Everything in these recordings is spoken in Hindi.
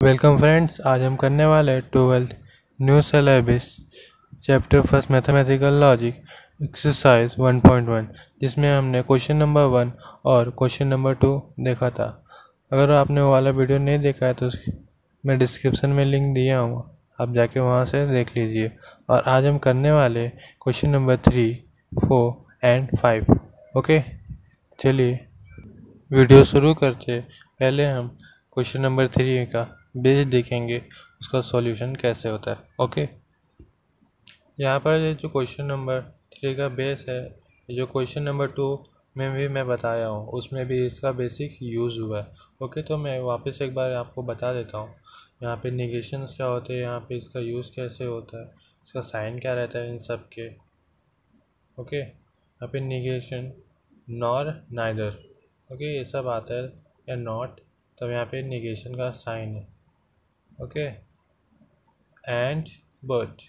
वेलकम फ्रेंड्स आज हम करने वाले हैं twelfth new syllabus chapter first mathematical logic exercise 1.1 जिसमें हमने क्वेश्चन नंबर वन और क्वेश्चन नंबर टू देखा था। अगर आपने वो वाला वीडियो नहीं देखा है तो मैं डिस्क्रिप्शन में लिंक दिया हूँ। आप जाके वहाँ से देख लीजिए। और आज हम करने वाले question number three four and five okay चलिए वीडियो शुरू करते पहले हम क्वेश्चन नंबर थ्री का। बेस देखेंगे उसका सॉल्यूशन कैसे होता है ओके यहाँ पर जो क्वेश्चन नंबर थ्री का बेस है जो क्वेश्चन नंबर टू में भी मैं बताया हूँ, उसमें भी इसका बेसिक यूज़ हुआ है ओके तो मैं वापस एक बार आपको बता देता हूँ, यहाँ पे निगेशंस क्या होते हैं, यहाँ पे इसका यूज़ कैसे होता है, इसका साइन क्या रहता है इन सब के ओके यहाँ पे निगेशन नॉर नाइदर ओके ये सब आता है या नॉट तब यहाँ पे निगेशन का साइन है। ओके एंड बट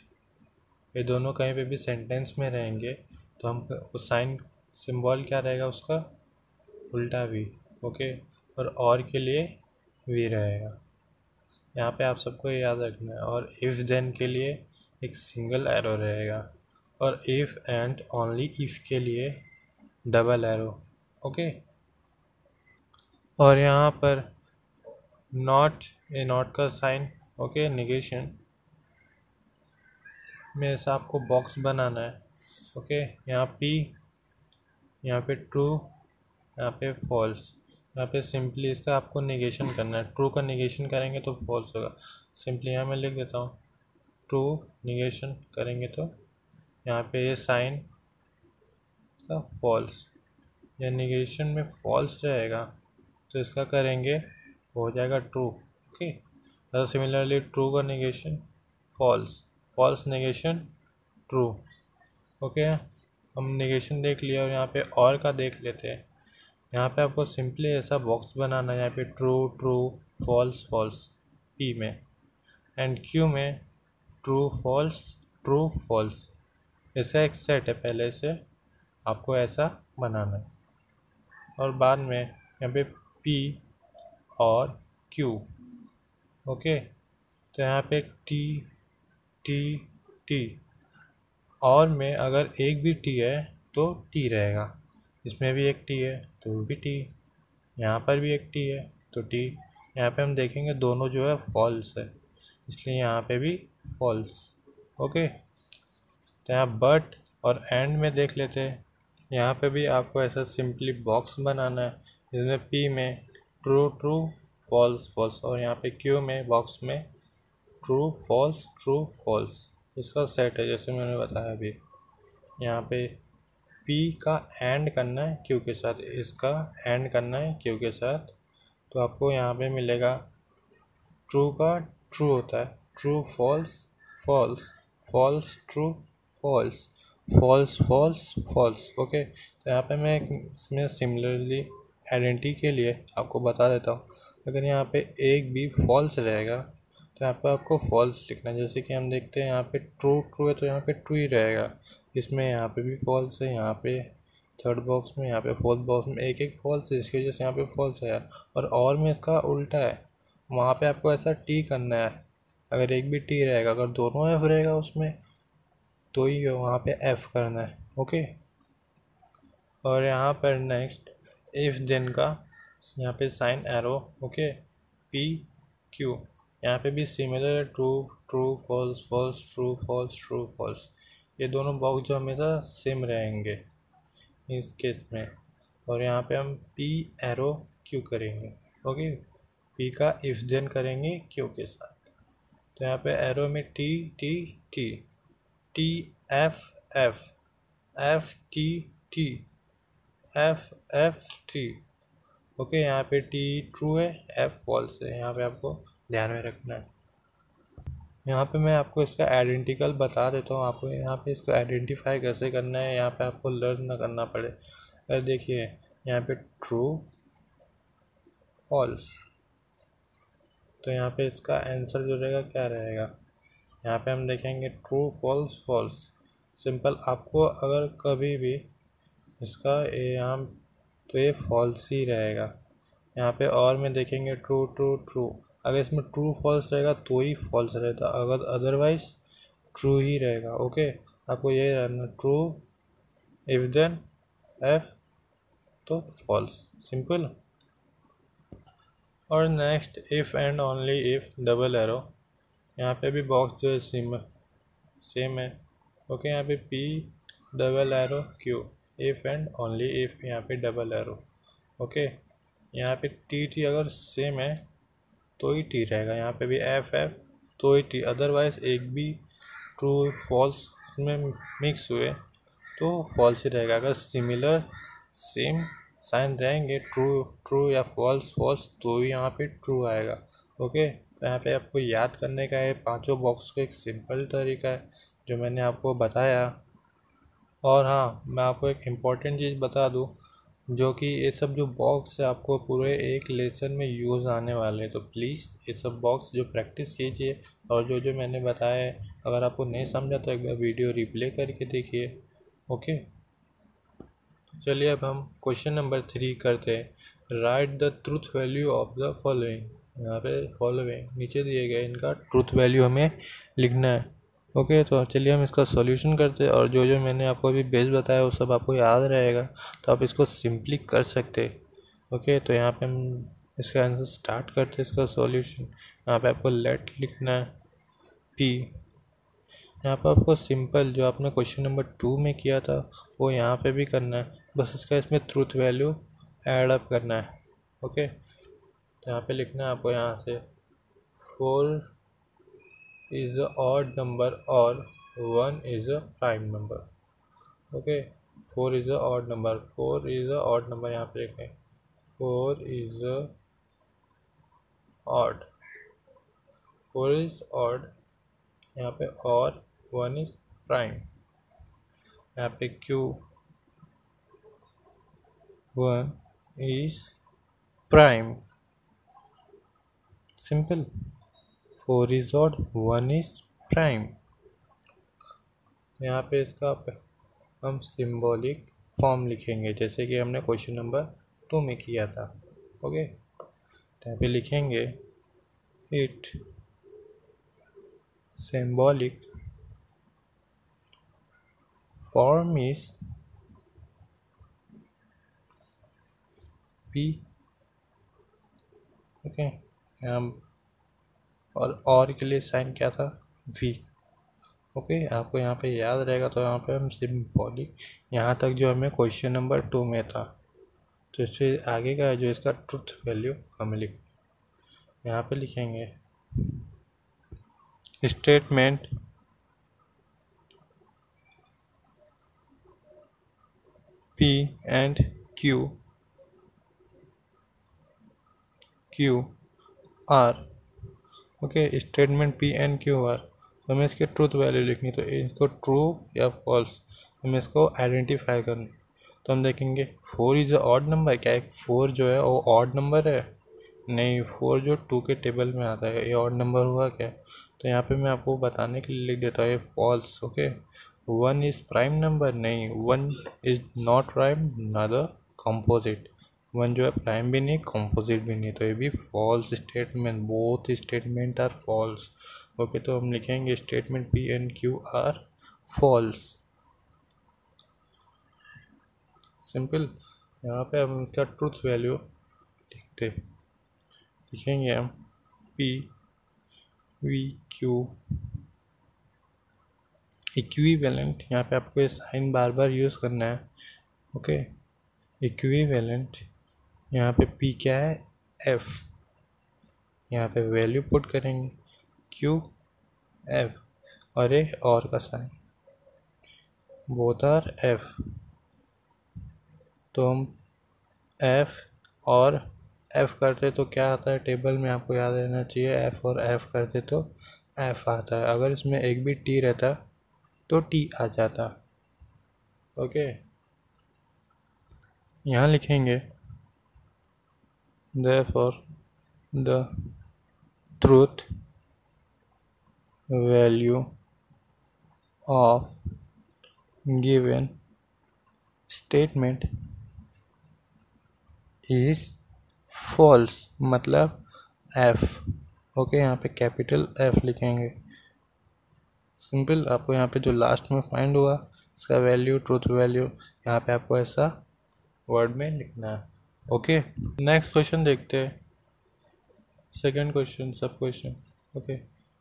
ये दोनों कहीं पे भी सेंटेंस में रहेंगे तो हम उस साइन सिंबल क्या रहेगा उसका? उल्टा वी ओके और और के लिए वी रहेगा। यहाँ पे आप सबको याद रखना है, और इफ़ देन के लिए एक सिंगल एरो रहेगा, और इफ़ एंड ओनली इफ़ के लिए डबल एरो ओके और यहाँ पर नॉट ए नॉट का साइन ओके निगेशन में ऐसा आपको बॉक्स बनाना है ओके okay, यहाँ पी यहाँ पे ट्रू यहाँ पे फॉल्स यहाँ पे सिंपली इसका आपको निगेशन करना है। ट्रू का निगेशन करेंगे तो फॉल्स होगा। सिंपली यहाँ मैं लिख देता हूँ। ट्रू निगेशन करेंगे तो यहाँ पे ये साइन इसका फॉल्स या निगेशन में फॉल्स रहेगा तो इसका करेंगे हो जाएगा ट्रू ओके तो सिमिलरली ट्रू का negation false false negation true okay हम नेगेशन देख लिया और यहाँ पे और का देख लेते हैं। यहाँ पे आपको सिंपली ऐसा बॉक्स बनाना है, यहाँ पे true true false false P में। एंड क्यू में ट्रू फॉल्स ट्रू फॉल्स ऐसा एक सेट है पहले से, आपको ऐसा बनाना है। और बाद में यहाँ पे पी और क्यू ओके तो यहाँ पे टी टी टी और में अगर एक भी टी है तो टी रहेगा। इसमें भी एक टी है तो वो भी टी यहाँ पर भी एक टी है तो टी यहाँ पे हम देखेंगे दोनों जो है फॉल्स है। इसलिए यहाँ पे भी फॉल्स ओके तो यहाँ बट और एंड में देख लेते हैं। यहाँ पे भी आपको ऐसा सिंपली बॉक्स बनाना है। जिसमें पी में ट्रू ट्रू फॉल्स फॉल्स और यहाँ पे क्यू में बॉक्स में ट्रू फॉल्स ट्रू फॉल्स इसका सेट है, जैसे मैंने बताया अभी। यहाँ पे पी का एंड करना है क्यू के साथ। इसका एंड करना है क्यू के साथ। तो आपको यहाँ पे मिलेगा ट्रू का ट्रू होता है। True false false false true false false false false okay तो यहाँ पे मैं इसमें सिमिलरली आइडेंटिटी के लिए आपको बता देता हूँ। अगर यहाँ पे एक भी फॉल्स रहेगा तो यहाँ पे आपको फॉल्स लिखना है। जैसे कि हम देखते हैं यहाँ पे ट्रू ट्रू है तो यहाँ पे ट्रू ही रहेगा। इसमें यहाँ पे भी फॉल्स है, यहाँ पे थर्ड बॉक्स में, यहाँ पे फोर्थ बॉक्स में एक एक फॉल्स है। इसकी वजह से यहाँ पे फॉल्स है और और में इसका उल्टा है। वहाँ पे आपको ऐसा टी करना है। अगर एक भी टी रहेगा, अगर दोनों एफ़ रहेगा उसमें तो ही वहाँ पे एफ़ करना है। ओके? और यहाँ पर नेक्स्ट इफ़ देन का, यहाँ पे sign arrow okay P Q यहाँ पे भी similar true true false false true false true false ये दोनों बॉक्स जो हमेशा सेम रहेंगे इस केस में। और यहाँ पे हम पी एरो क्यू करेंगे ओके पी का इफ़ देन करेंगे क्यू के साथ। तो यहाँ पे एरो में T T T T F F F T T F F T okay यहाँ पे टी ट्रू है एफ़ फॉल्स है। यहाँ पे आपको ध्यान में रखना है। यहाँ पे मैं आपको इसका आइडेंटिकल बता देता हूँ आपको। यहाँ पे इसको आइडेंटिफाई कैसे करना है, यहाँ पे आपको लर्न ना करना पड़े। अगर देखिए, यहाँ पे ट्रू फॉल्स तो यहाँ पे इसका आंसर जो रहेगा, क्या रहेगा? यहाँ पे हम देखेंगे ट्रू फॉल्स फॉल्स सिंपल आपको अगर कभी भी इसका यहाँ तो ये फॉल्स ही रहेगा। यहाँ पे और में देखेंगे ट्रू ट्रू ट्रू अगर इसमें ट्रू फॉल्स रहेगा तो ही फॉल्स रहता अगर अदरवाइज़ ट्रू ही रहेगा ओके आपको यही रहना ट्रू इफ़ देन एफ़ तो फॉल्स सिंपल और next if and only if double arrow यहाँ पे भी बॉक्स जो है सिम सेम है ओके यहाँ पे P double arrow Q if and only if यहाँ पे डबल एरो ओके यहाँ पे टी टी अगर सेम है तो ही टी रहेगा। यहाँ पे भी एफ़ एफ़ तो ही टी अदरवाइज़ एक भी ट्रू फॉल्स में मिक्स हुए तो फॉल्स ही रहेगा। अगर सिमिलर सेम साइन रहेंगे ट्रू ट्रू या फॉल्स फॉल्स तो ही यहाँ पे ट्रू आएगा ओके तो यहाँ पे आपको याद करने का है, पाँचों बॉक्स का एक सिंपल तरीका है, जो मैंने आपको बताया। और हाँ मैं आपको एक इंपॉर्टेंट चीज़ बता दूँ, जो कि ये सब जो बॉक्स है, आपको पूरे एक लेसन में यूज़ आने वाले हैं। तो प्लीज़ ये सब बॉक्स जो प्रैक्टिस कीजिए और जो जो मैंने बताया है, अगर आपको नहीं समझा तो एक बार वीडियो रिप्ले करके देखिए ओके तो चलिए अब हम क्वेश्चन नंबर थ्री करते हैं। Write the truth value of the following यहाँ पे फॉलोइंग नीचे दिए गए, इनका ट्रूथ वैल्यू हमें लिखना है। ओके तो चलिए हम इसका सॉल्यूशन करते हैं और जो जो मैंने आपको अभी बेस बताया, वो सब आपको याद रहेगा तो आप इसको सिंपली कर सकते ओके तो यहाँ पे हम इसका आंसर स्टार्ट करते हैं, इसका सॉल्यूशन यहाँ पे आपको लेट लिखना है पी यहाँ पर आपको सिंपल जो आपने क्वेश्चन नंबर टू में किया था, वो यहाँ पे भी करना है। बस इसका इसमें ट्रूथ वैल्यू ऐड अप करना है, ओके। तो यहाँ पे लिखना है आपको यहाँ से फोर इज़ अड नंबर और one is a prime number okay four is odd number four is odd number यहाँ पे देखें four is odd four is odd यहाँ पे और वन इज़ प्राइम यहाँ पे Q one is prime simple four is odd one is prime. यहाँ पे इसका हम सिंबॉलिक फॉर्म लिखेंगे, जैसे कि हमने क्वेश्चन नंबर टू में किया था, ओके? तो यहाँ पे लिखेंगे, it symbolic form is P, okay? हम और और के लिए साइन क्या था वी ओके आपको यहाँ पे याद रहेगा तो यहाँ पे हम सिम्बॉलिक यहाँ तक जो हमें क्वेश्चन नंबर टू में था। तो इससे आगे का जो इसका ट्रुथ वैल्यू हम लिख, यहाँ पे लिखेंगे। Statement P and Q Q are okay statement P and Q are हमें इसकी ट्रूथ वैल्यू लिखनी तो इसको ट्रू या फॉल्स हमें इसको आइडेंटिफाई करना तो हम देखेंगे फोर इज़ ऑड नंबर क्या? एक फोर जो है, वो ऑड नंबर है? नहीं फोर जो टू के टेबल में आता है, ये ऑड नंबर हुआ क्या? तो यहाँ पे मैं आपको बताने के लिए लिख देता हूँ, ये false okay one is prime number नहीं one is not prime neither composite one जो है प्राइम भी नहीं कंपोजिट भी नहीं। तो ये भी false statement both statement are false okay तो हम लिखेंगे statement P and Q are false simple यहाँ पे हम इसका ट्रूथ वैल्यू लिखते लिखेंगे हम पी वी क्यू इक्विवेलेंट यहाँ पे आपको ये साइन बार बार यूज़ करना है। ओके इक्विवेलेंट यहाँ पे पी क्या है? एफ़ यहाँ पे वैल्यू पुट करेंगे। क्यू एफ़ और ए और का साइन बोथ आर एफ़ तो हम एफ़ और एफ़ करते तो क्या आता है? टेबल में आपको याद रहना चाहिए एफ़ और एफ़ करते तो एफ़ आता है। अगर इसमें एक भी टी रहता तो टी आ जाता। ओके यहाँ लिखेंगे therefore, the truth value of given statement is false. मतलब f. ओके यहाँ पे कैपिटल एफ़ लिखेंगे। सिंपल आपको यहाँ पे जो लास्ट में फाइंड हुआ, इसका वैल्यू ट्रूथ वैल्यू यहाँ पे आपको ऐसा वर्ड में लिखना है। ओके नेक्स्ट क्वेश्चन देखते हैं. सेकंड क्वेश्चन सब question okay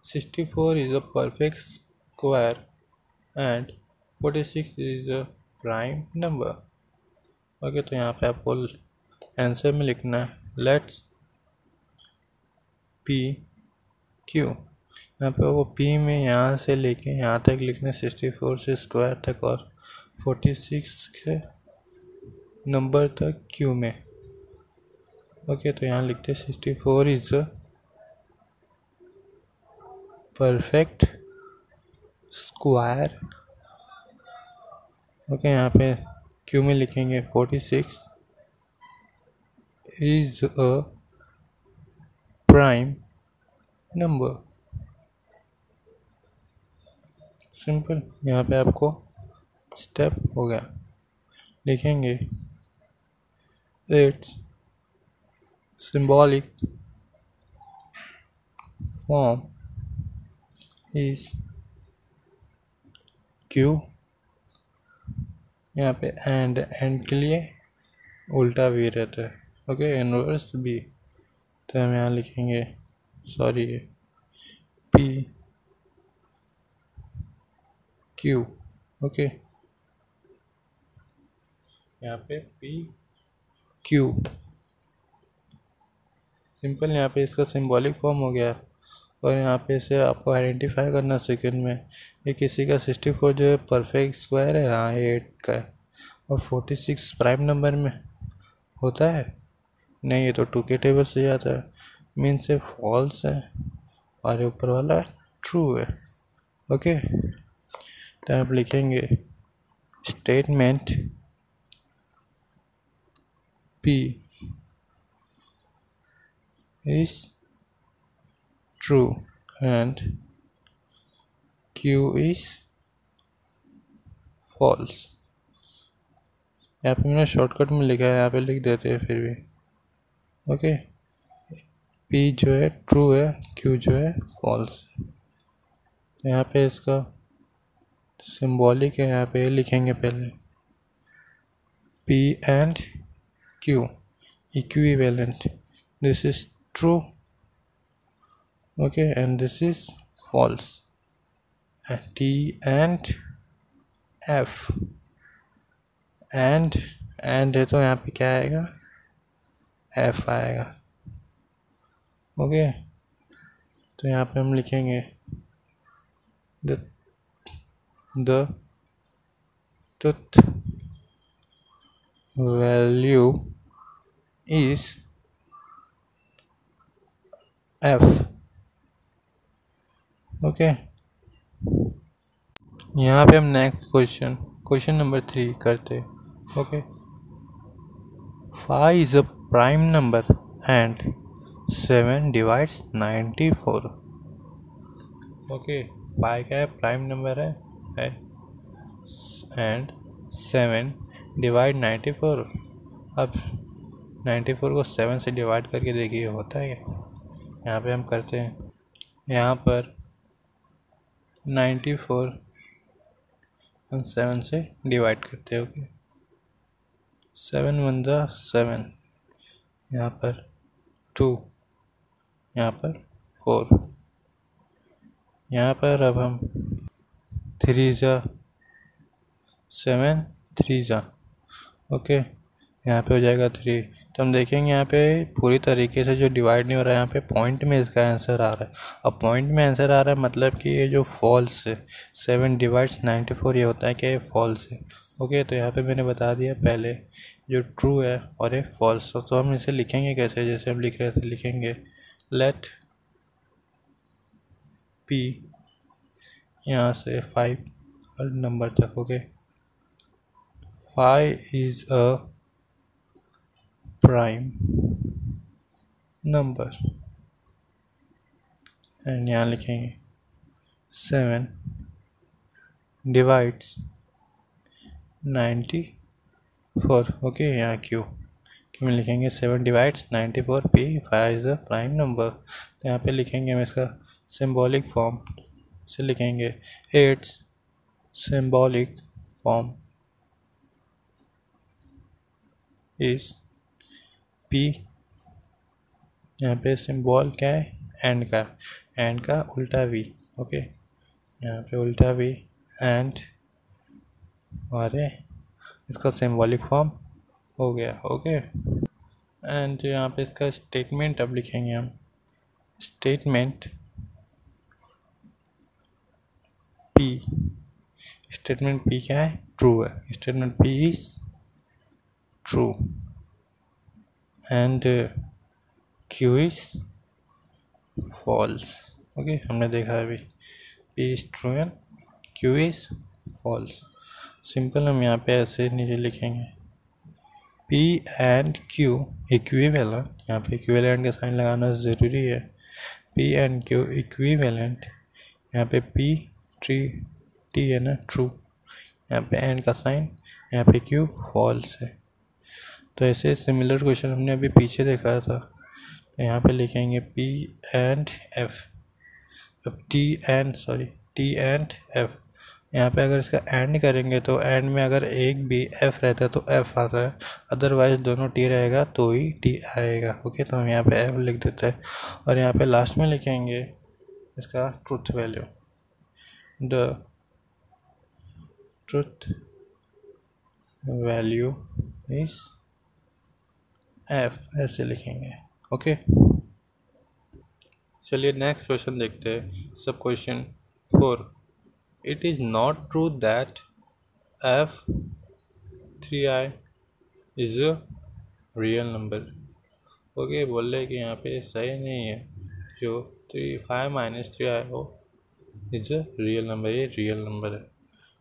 sixty four is a perfect square and forty six is a prime number okay तो यहाँ पे आपको आंसर में लिखना है. लेट्स पी क्यू यहाँ पे वो पी में यहाँ से लेके यहाँ तक लिखना सिक्सटी फोर से स्क्वायर तक और फोर्टी सिक्स के नंबर तक क्यू में. ओके तो यहाँ लिखते हैं sixty four is perfect square okay, यहाँ पे क्यू में लिखेंगे forty six is a prime number simple यहाँ पे आपको स्टेप हो गया। लिखेंगे it's symbolic form is Q. यहाँ पे एंड एंड के लिए उल्टा भी रहता है। ओके इनवर्स भी तो हम यहाँ लिखेंगे सॉरी पी क्यू ओके यहाँ पे पी क्यू सिंपल, यहाँ पे इसका सिंबॉलिक फॉर्म हो गया और यहाँ पे इसे आपको आइडेंटिफाई करना सेकेंड में। ये किसी का सिक्सटी फोर जो है परफेक्ट स्क्वायर है। हाँ एट का है। और फोर्टी सिक्स प्राइम नंबर में होता है? नहीं, ये तो टू के टेबल से जाता है। मीन्स ये फॉल्स है और ये ऊपर वाला ट्रू है। ओके तो आप लिखेंगे statement P is true and Q is false. यहाँ पे मैंने शॉर्टकट में लिखा है, यहाँ पे लिख देते हैं फिर भी। ओके P जो है ट्रू है, Q जो है फॉल्स यहाँ पे इसका सिंबॉलिक है, यहाँ पे लिखेंगे पहले। P and Q equivalent this is true okay and this is false and T and F and and है तो यहाँ पे क्या आएगा F आएगा ओके तो यहाँ पे हम लिखेंगे the the truth value is F okay यहाँ पे हम next question question number three करते okay five is a prime number and seven divides ninety four okay five क्या है? प्राइम नंबर है है. And seven divide ninety four अब नाइन्टी फोर को सेवन से डिवाइड करके देखिए, होता है क्या? यहाँ पे हम करते हैं। यहाँ पर नाइन्टी फोर हम सेवन से डिवाइड करते हैं ओके सेवन वन ज़ा सेवन यहाँ पर टू यहाँ पर फोर यहाँ पर अब हम थ्री ज़ा सेवन थ्री ज़ा ओके यहाँ पे हो जाएगा थ्री तो हम देखेंगे यहाँ पे पूरी तरीके से जो डिवाइड नहीं हो रहा है, यहाँ पे पॉइंट में इसका आंसर आ रहा है। अब पॉइंट में आंसर आ रहा है मतलब कि ये जो फॉल्स है सेवन डिवाइड्स नाइन्टी फोर ये होता है कि ये फॉल्स है। ओके तो यहाँ पे मैंने बता दिया पहले जो ट्रू है और ये फॉल्स तो हम इसे लिखेंगे कैसे? जैसे हम लिख रहे थे, लिखेंगे लेट पी यहाँ से फाइव नंबर तक okay five is a prime number and यहाँ लिखेंगे seven divides ninety four okay यहाँ क्यू क्यों में लिखेंगे seven divides ninety four P five is a prime number तो यहाँ पे लिखेंगे हम इसका सिंबॉलिक फॉर्म से लिखेंगे. It's symbolic form is P यहाँ पे सिंबल क्या है? एंड का. एंड का उल्टा वी ओके यहाँ पे उल्टा वी एंड और इसका सिंबॉलिक फॉर्म हो गया ओके एंड यहाँ पे इसका स्टेटमेंट अब लिखेंगे हम. स्टेटमेंट पी स्टेटमेंट पी क्या है? ट्रू है. Statement P is true and Q is false okay हमने देखा है अभी। P is true and Q is false simple हम यहाँ पे ऐसे नीचे लिखेंगे। पी एंड क्यू इक्विवेलेंट यहाँ पे इक्विवेलेंट का साइन लगाना ज़रूरी है। पी एंड क्यू इक्विवेलेंट यहाँ पे पी ट्री टी है ना ट्रू यहाँ पे एंड का साइन यहाँ पे क्यू फॉल्स है। तो ऐसे सिमिलर क्वेश्चन हमने अभी पीछे देखा था। तो यहाँ पे लिखेंगे पी एंड एफ़ अब T and sorry T and F यहाँ पे अगर इसका एंड करेंगे तो एंड में अगर एक भी एफ़ रहता है तो एफ़ आता है। अदरवाइज़ दोनों टी रहेगा तो ही टी आएगा। ओके तो हम यहाँ पे एफ़ लिख देते हैं। और यहाँ पे लास्ट में लिखेंगे इसका truth value the truth value is F ऐसे लिखेंगे। ओके चलिए नेक्स्ट क्वेश्चन देखते हैं। Sub question four it is not true that f3i is a real number okay बोल रहे कि यहाँ पे सही नहीं है। जो three five minus three I हो इज़ रियल नंबर ये रियल नंबर है।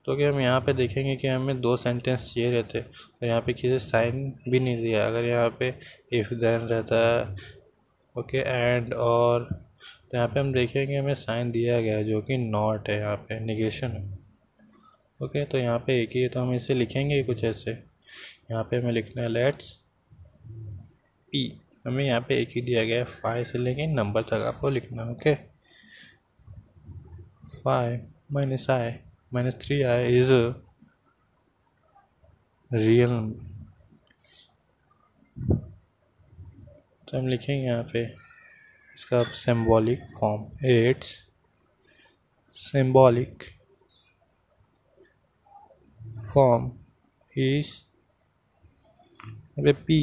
तो कि हम यहाँ पे देखेंगे कि हमें दो सेंटेंस चाहिए रहते और यहाँ पे किसी साइन भी नहीं दिया। अगर यहाँ पे इफ़ देन रहता है ओके एंड और तो यहाँ पे हम देखेंगे हमें साइन दिया गया जो कि नॉट है यहाँ पे निगेशन है। ओके तो यहाँ पे एक ही है तो हम इसे लिखेंगे कुछ ऐसे। यहाँ पे हमें लिखना है लेट्स पी हमें यहाँ पे एक ही दिया गया है फाइव से लेके नंबर तक आपको लिखना है okay five minus I minus three I is real तो हम लिखेंगे यहाँ पे, इसका symbolic form it's symbolic form is P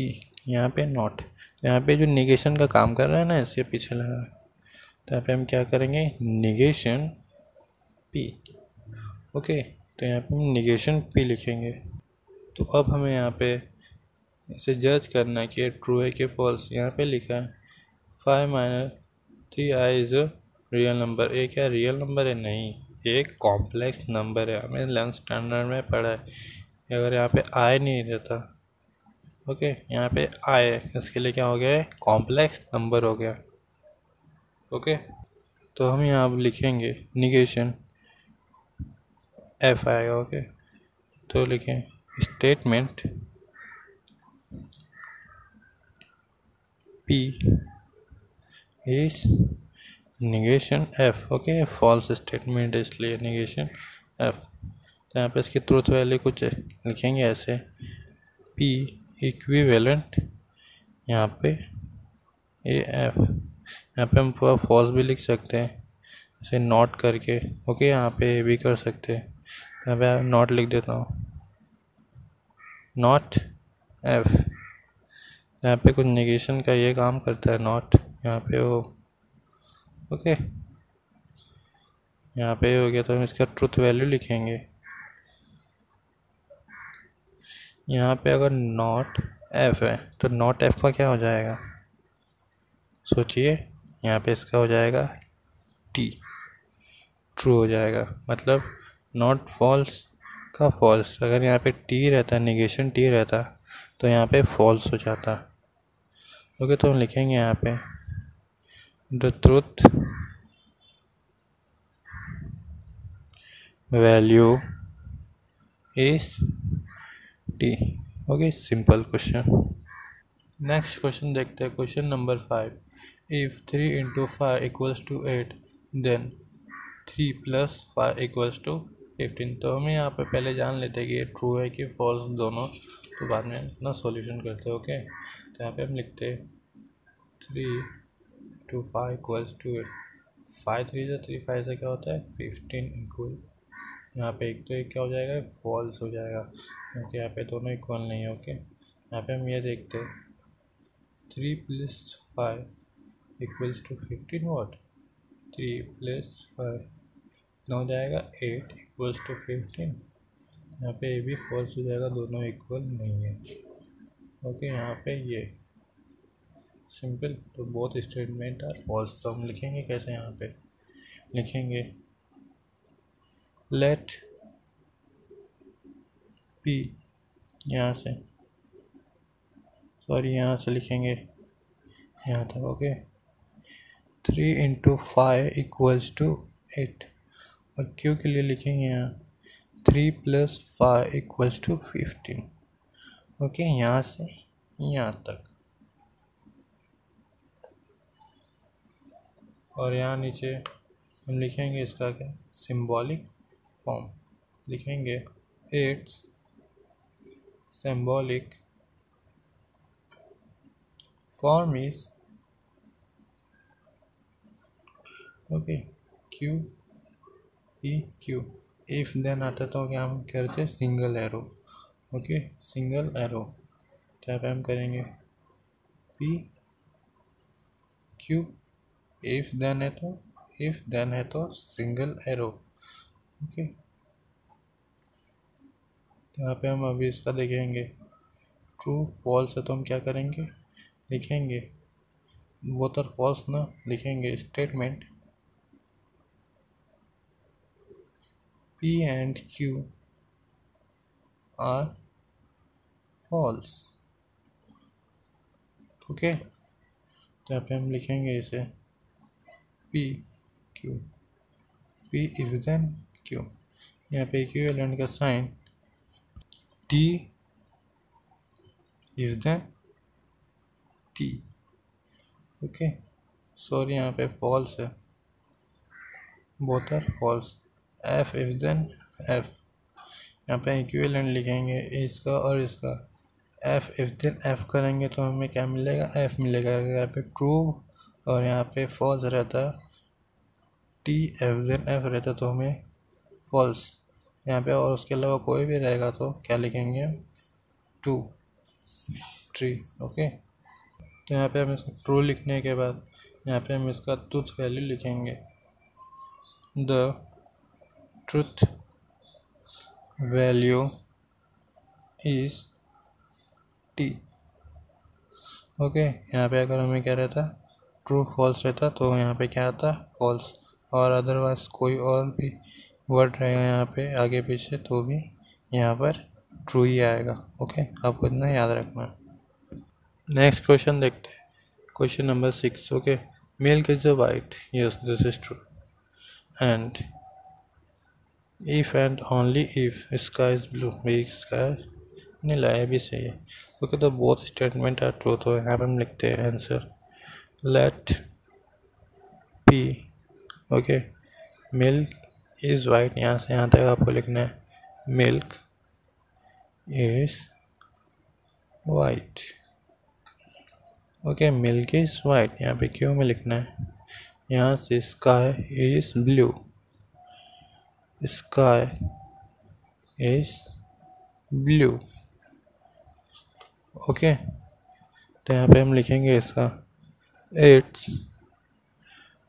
यहाँ पे नॉट यहाँ पे जो निगेशन का काम कर रहा है ना, इसके पीछे लगा। तो यहाँ पे हम क्या करेंगे? निगेशन पी ओके तो यहाँ पे हम निगेशन पी लिखेंगे। तो अब हमें यहाँ पे इसे जज करना है कि ट्रू है कि फॉल्स यहाँ पे लिखा है five minus three I is real number ए क्या रियल नंबर है? नहीं एक कॉम्प्लेक्स नंबर है। हमें लेंथ स्टैंडर्ड में पढ़ा है। अगर यहाँ पे आई नहीं रहता, ओके, यहाँ पे आए इसके लिए क्या हो गया है? कॉम्प्लेक्स नंबर हो गया, ओके। तो हम यहाँ लिखेंगे निगेशन एफ़ आएगा ओके तो लिखें statement P is negation F okay false statement इसलिए निगेशन एफ़ तो यहाँ पे इसकी ट्रूथ वैल्यू कुछ लिखेंगे ऐसे। पी इक्विवेलेंट यहाँ पे ए एफ़ यहाँ पे हम पूरा फॉल्स भी लिख सकते हैं। इसे नॉट करके ओके यहाँ पे भी कर सकते हैं। यहाँ पे नॉट लिख देता हूँ। नॉट एफ़ यहाँ पे कुछ निगेशन का ये काम करता है नॉट यहाँ पे वो ओके यहाँ पे हो गया तो हम इसका ट्रुथ वैल्यू लिखेंगे। यहाँ पे अगर नॉट एफ़ है तो नॉट एफ़ का क्या हो जाएगा? सोचिए, यहाँ पे इसका हो जाएगा टी ट्रू हो जाएगा। मतलब नॉट फॉल्स का फॉल्स अगर यहाँ पे टी रहता निगेशन टी रहता तो यहाँ पे फॉल्स हो जाता। ओके तो हम लिखेंगे यहाँ पे, the truth value is t. Okay simple question next question देखते हैं। Question number five if 3 into 5 equals to 8 then 3 plus five equals to fifteen तो हमें यहाँ पे पहले जान लेते हैं कि ये ट्रू है कि फॉल्स दोनों तो बाद में अपना सॉल्यूशन करते हैं ओके तो यहाँ पे हम लिखते three two five equals to eight five three से थ्री फाइव से क्या होता है? फिफ्टीन इक्वल यहाँ पे एक तो एक क्या हो जाएगा? फॉल्स हो जाएगा, क्योंकि यहाँ पे दोनों इक्वल नहीं है ओके यहाँ पे हम ये देखते हैं three plus five equals to fifteen what three plus five कितना हो जाएगा एट इक्वल्स टू फिफ्टीन यहाँ पे ये भी फॉल्स हो जाएगा, दोनों इक्वल नहीं है। ओके यहाँ पे ये सिंपल तो बहुत स्टेटमेंट है फॉल्स तो हम लिखेंगे कैसे यहाँ पे? लिखेंगे लेट पी यहाँ से सॉरी यहाँ से लिखेंगे, यहाँ तक okay three into five equals to eight और क्यू के लिए लिखेंगे यहाँ three plus five equals to fifteen okay यहाँ से यहाँ तक। और यहाँ नीचे हम लिखेंगे इसका क्या? सिंबॉलिक फॉर्म लिखेंगे it's symbolic form is okay q e Q if then आता तो क्या हम करते single arrow okay single arrow तो यहाँ पे हम करेंगे पी क्यू इफ़ देन है तो इफ़ देन है तो सिंगल एरो ओके यहाँ पे हम अभी इसका देखेंगे ट्रू फॉल्स है तो हम क्या करेंगे? लिखेंगे. बोथ आर फॉल्स ना? लिखेंगे. Statement P and Q are false okay तो यहाँ पे हम लिखेंगे इसे P Q P if then Q यहाँ पे इक्विवेलेंट का sign t is then t. Okay sorry यहाँ पे फॉल्स है. Both are false F is then F यहाँ पे इक्विवेलेंट लिखेंगे इसका और इसका। एफ़ इफ़ देन एफ़ करेंगे तो हमें क्या मिलेगा? एफ़ मिलेगा। यहाँ पे ट्रू और यहाँ पे फॉल्स रहता। टी एफ़ देन एफ़ रहता तो हमें फॉल्स यहाँ पे और उसके अलावा कोई भी रहेगा तो क्या लिखेंगे? टू थ्री ओके तो यहाँ पे हम इसका ट्रू लिखने के बाद यहाँ पे हम इसका ट्रूथ वैल्यू लिखेंगे। The truth value is T okay यहाँ पे अगर हमें क्या रहता ट्रू फॉल्स रहता तो यहाँ पे क्या आता फॉल्स और अदरवाइज़ कोई और भी वर्ड रहेगा यहाँ पे, आगे पीछे तो भी यहाँ पर ट्रू ही आएगा. ओके आपको इतना याद रखना है. नेक्स्ट क्वेश्चन देखते हैं. Question number six okay milk is a white yes this is true and if and only if sky is blue मेरी स्काई नीला है भी सही है। ओके तो बोथ स्टेटमेंट आर ट्रू तो यहाँ पे हम लिखते हैं answer let P okay milk is white यहाँ से, यहाँ तक आपको लिखना है। Milk is white okay milk is white यहाँ पे क्यों में लिखना है? यहाँ से sky is blue sky is blue okay तो यहाँ पे हम लिखेंगे इसका इट्स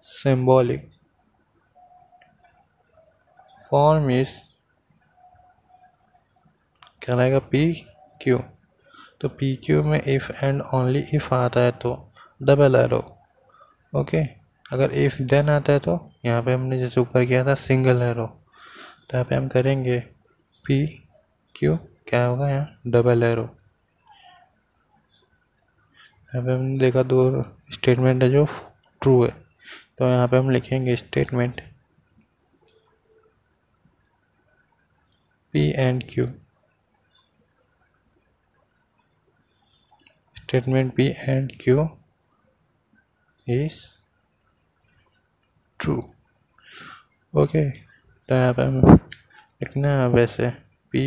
सिंबॉलिक फॉर्म इज़ क्या रहेगा? पी क्यू तो पी क्यू में इफ़ एंड ओनली इफ़ आता है तो डबल एरो ओके अगर इफ़ देन आता है तो यहाँ पे हमने जैसे ऊपर किया था सिंगल एरो तो यहाँ पे हम करेंगे पी क्यू क्या होगा यहाँ? डबल एरो यहाँ पे हमने देखा दो स्टेटमेंट है जो ट्रू है। तो यहाँ पे हम लिखेंगे statement P and Q. Statement P and Q is true okay यहाँ पे लिखना है वैसे P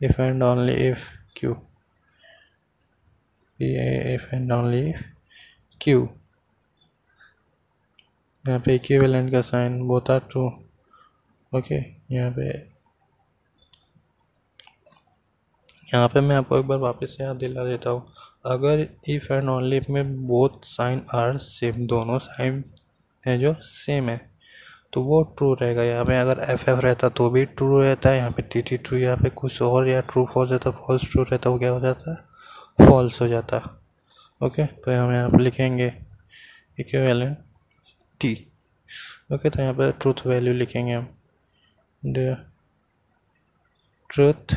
if and only if Q P if and only if Q यहाँ पे इक्विवेलेंट का sign both are true okay यहाँ पे यहाँ पे मैं आपको एक बार वापस याद दिला देता हूँ। अगर इफ़ एंड ओनली में बोथ साइन आर सेम दोनों साइन है जो सेम है तो वो ट्रू रहेगा। यहाँ पे अगर एफ़ एफ़ रहता तो भी ट्रू रहता है यहाँ पे टी टी ट्रू यहाँ पे कुछ और या ट्रू फॉल्स रहता फॉल्स ट्रू रहता, वो क्या हो जाता? है फॉल्स हो जाता। ओके तो हम यहाँ पे लिखेंगे इक्वेलेंट टी ओके तो यहाँ पे ट्रूथ वैल्यू लिखेंगे हम। The truth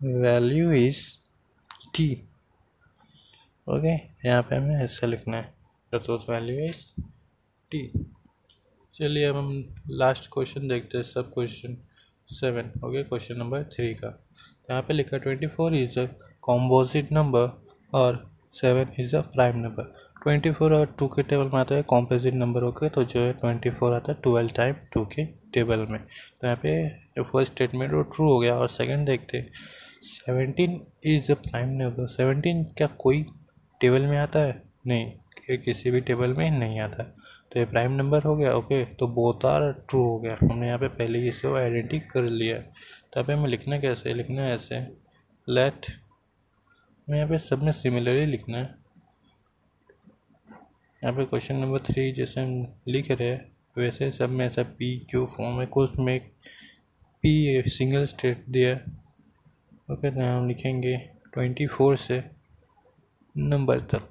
value is T okay यहाँ पे हमें ऐसा लिखना है। ट्रूथ वैल्यू इज़ टी चलिए अब हम लास्ट क्वेश्चन देखते हैं, sub question seven okay question number three का। यहाँ पे लिखा twenty four is a composite number और seven is a prime number twenty four और टू के टेबल में आता है कॉम्पोजिट नंबर ओके तो जो है ट्वेंटी फोर आता है ट्वेल्व टाइम टू के टेबल में। तो यहाँ पे जो फ़र्स्ट स्टेटमेंट वो ट्रू हो गया और सेकंड देखते seventeen is a prime number seventeen क्या कोई टेबल में आता है? नहीं किसी भी टेबल में नहीं आता। तो ये प्राइम नंबर हो गया ओके तो बोथ आर ट्रू हो गया। हमने यहाँ पे पहले ही इसे आइडेंटिटी कर लिया है। तो यहाँ हमें लिखना कैसे लिखना है ऐसे लेट हमें यहाँ पे सब में सिमिलरली लिखना है। यहाँ पे क्वेश्चन नंबर थ्री जैसे हम लिख रहे हैं, वैसे सब में ऐसा पी क्यू फॉर्म है, कुछ में पी सिंगल स्टेट दिया ओके तो हम लिखेंगे ट्वेंटी फोर से नंबर तक।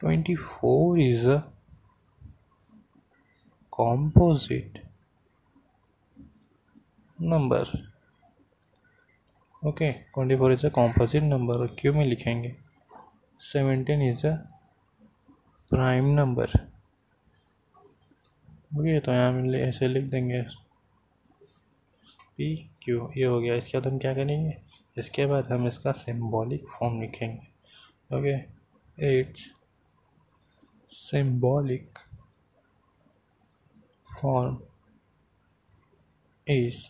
Twenty four is composite number. Four is a composite number और क्यों में लिखेंगे. Seventeen is a prime number okay तो यहाँ ऐसे लिख देंगे. पी क्यू ये हो गया. इसके बाद हम क्या करेंगे? इसके बाद हम इसका सिंबॉलिक फॉर्म लिखेंगे. Okay it's symbolic form is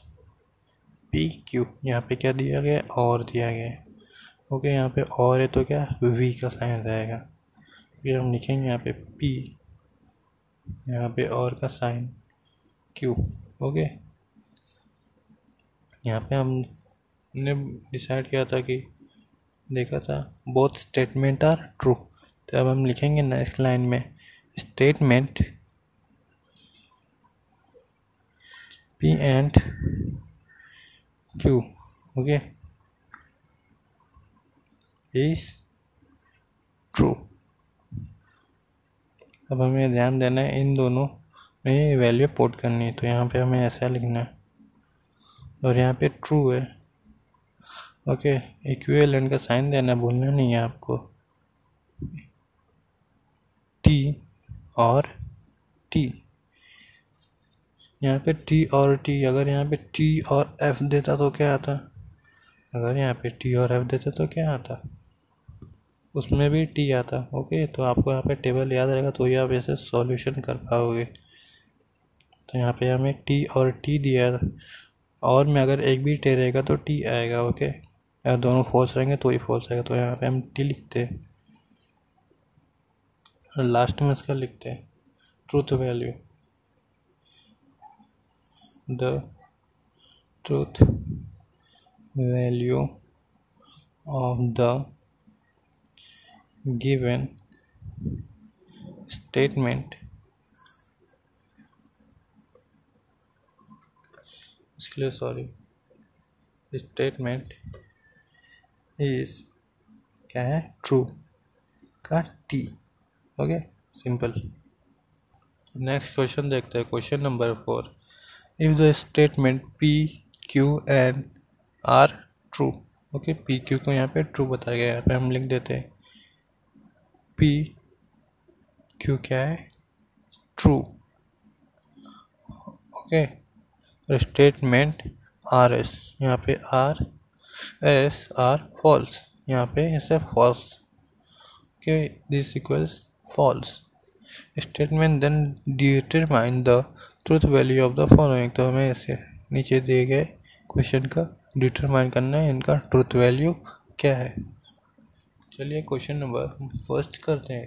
P Q यहाँ पे क्या दिया गया? और दिया गया। ओके यहाँ पे और है तो क्या? वी का साइन रहेगा। ये हम लिखेंगे यहाँ पे पी यहाँ पे और का साइन क्यू ओके यहाँ पे हमने डिसाइड किया था कि देखा था बोथ स्टेटमेंट आर ट्रू तो अब हम लिखेंगे नेक्स्ट लाइन में statement P and Q okay is true अब हमें ध्यान देना है, इन दोनों में वैल्यू पोर्ट करनी है तो यहाँ पे हमें ऐसा लिखना है। और यहाँ पे ट्रू है। ओके इक्विवेलेंट का साइन देना भूलना नहीं है आपको। टी और टी यहाँ पे टी और टी अगर यहाँ पे टी और एफ़ देता तो क्या आता? अगर यहाँ पे टी और एफ़ देता तो क्या आता? उसमें भी टी आता ओके तो आपको यहाँ पे टेबल याद रहेगा तो ही आप ऐसे सॉल्यूशन कर पाओगे। तो यहाँ पे हमें टी और टी दिया और में अगर एक भी टे रहेगा तो टी आएगा ओके अगर दोनों फॉल्स रहेंगे तो ही फॉल्स आएगा। तो यहाँ पे हम टी लिखते हैं। लास्ट में इसका लिखते हैं। Truth value the truth value of the given statement. इसके लिए सॉरी स्टेटमेंट इज़ क्या है? ट्रू का T okay simple next question देखते हैं. Question number four if the statement P Q and R true okay P Q को यहाँ पे ट्रू बताया गया यहाँ पे हम लिख देते हैं। पी क्यू क्या है? True okay statement R S यहाँ पे आर एस आर फॉल्स यहाँ पे ऐसे false okay this equals false statement then determine the truth value of the following तो हमें इसे नीचे दिए गए क्वेश्चन का डिटरमाइन करना है, इनका ट्रूथ वैल्यू क्या है? चलिए क्वेश्चन नंबर फ़र्स्ट करते हैं।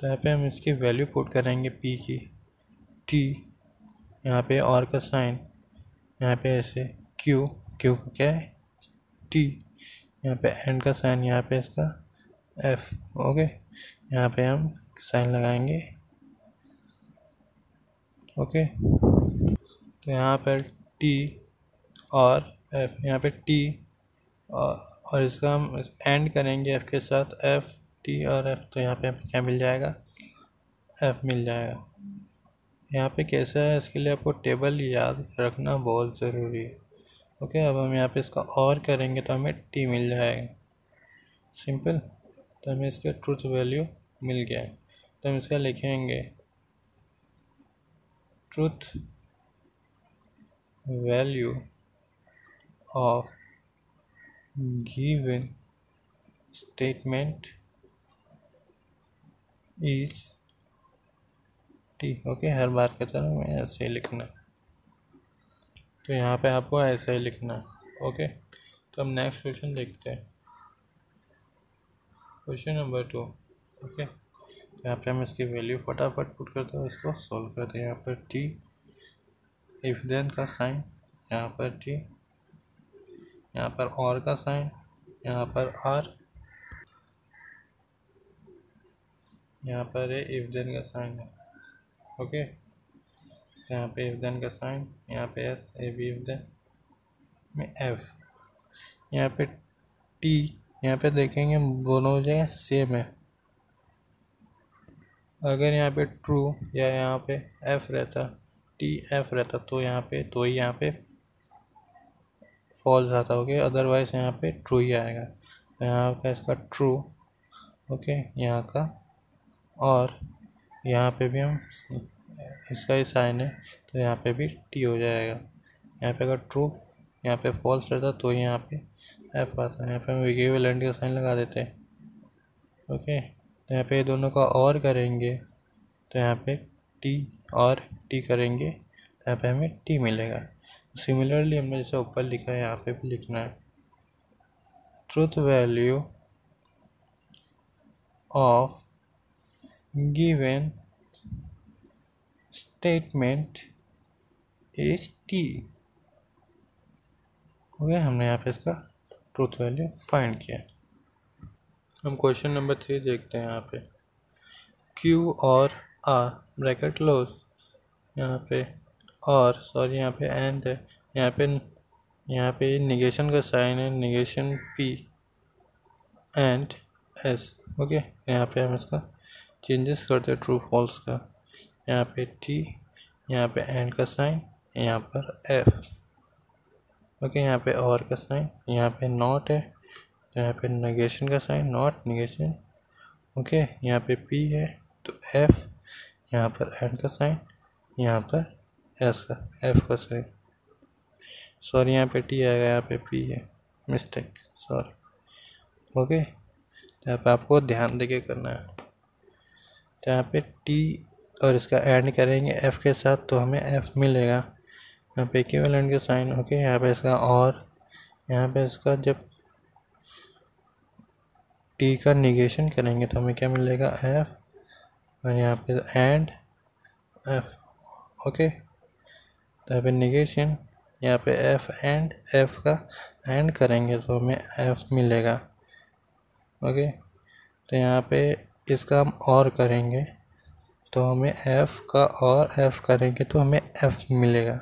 तो यहाँ पे हम इसकी वैल्यू पुट करेंगे पी की। टी यहाँ पे और का साइन यहाँ पे ऐसे क्यू क्यू का क्या है? टी यहाँ पे एंड का साइन यहाँ पे इसका एफ़ ओके यहाँ पे हम साइन लगाएँगे। ओके? तो यहाँ पर टी और एफ़ यहाँ पे टी और, और इसका हम एंड करेंगे एफ़ के साथ एफ़ टी और एफ़ तो यहाँ पे क्या मिल जाएगा? एफ़ मिल जाएगा। यहाँ पे कैसा है? इसके लिए आपको टेबल याद रखना बहुत ज़रूरी है। ओके अब हम यहाँ पे इसका और करेंगे तो हमें टी मिल जाएगा। सिंपल तो हमें इसका ट्रूथ वैल्यू मिल गया है। तो हम इसका लिखेंगे truth value of given statement is T okay हर बार की तरह मैं ऐसे ही लिखना। तो यहाँ पे आपको ऐसे ही लिखना। ओके तो हम नेक्स्ट क्वेश्चन देखते हैं। क्वेश्चन नंबर टू ओके यहाँ पे हम इसकी वैल्यू फटाफट पुट करते हैं इसको सॉल्व करते हैं। यहाँ पर टी इफ़ देन का साइन यहाँ पर टी यहाँ पर और का साइन यहाँ पर आर यहाँ पर है इफ़ देन का साइन है। ओके यहाँ पे इफ़ देन का साइन यहाँ पे S A B if then में एफ़ यहाँ पे टी यहाँ पे देखेंगे दोनों हो जाएगा सेम है। अगर यहाँ पे ट्रू या यहाँ पे एफ़ रहता टी एफ़ रहता तो यहाँ पे तो ही यहाँ पे फॉल्स आता ओके अदरवाइज़ यहाँ पे ट्रू ही आएगा तो यहाँ का इसका ट्रू ओके यहाँ का और यहाँ पे भी हम इसका ही साइन है तो यहाँ पे भी टी हो जाएगा यहाँ पे अगर ट्रू यहाँ पे फॉल्स रहता तो ही यहाँ पे एफ़ आता है यहाँ पे हम इक्विवेलेंट का साइन लगा देते हैं ओके तो यहाँ पे दोनों का और करेंगे तो यहाँ पे टी और टी करेंगे तो यहाँ पे हमें टी मिलेगा। सिमिलरली हमने जैसे ऊपर लिखा है, यहाँ पे भी लिखना है। Truth value of given statement is T हो गया, हमने यहाँ पे इसका ट्रूथ वैल्यू फाइंड किया। हम क्वेश्चन नंबर थ्री देखते हैं यहाँ पे। क्यू और आर ब्रैकेट क्लोज यहाँ पे और सॉरी यहाँ पे एंड है। यहाँ पे यहाँ पे निगेशन का साइन है negation P and S okay यहाँ पे हम इसका चेंजेस करते हैं ट्रू फॉल्स का। यहाँ पे टी यहाँ पे एंड का साइन यहाँ पर एफ़ ओके यहाँ पे और का साइन यहाँ पे नॉट है। यहाँ पे नेगेशन का साइन नॉट नेगेशन ओके यहाँ पे पी है तो एफ़ यहाँ पर एंड का साइन यहाँ पर एस का एफ़ का साइन सॉरी यहाँ पे टी आएगा यहाँ पे पी है. मिस्टेक सॉरी ओके यहाँ पे आपको ध्यान देके करना है. तो यहाँ पे टी और इसका एंड करेंगे एफ़ के साथ तो हमें एफ़ मिलेगा. यहाँ पे इक्विवेलेंट के साइन ओके यहाँ पे इसका और, यहाँ पे इसका जब टी का निगेशन करेंगे तो हमें क्या मिलेगा? एफ़ और यहाँ पे एंड एफ़ ओके तो यहाँ पे निगेशन यहाँ पे एफ़ एंड एफ़ का एंड करेंगे तो हमें एफ़ मिलेगा ओके तो यहाँ पे इसका हम और करेंगे तो हमें एफ़ का और एफ़ करेंगे तो हमें एफ़ मिलेगा